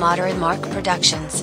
Moderate Mark Productions.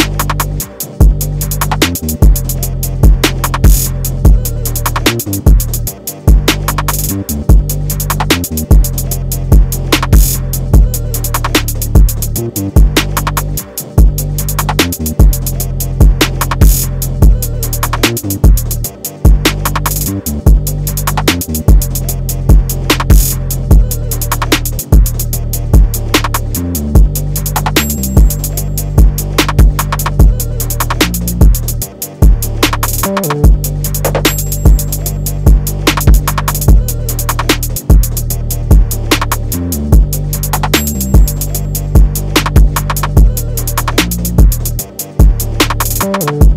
Oh.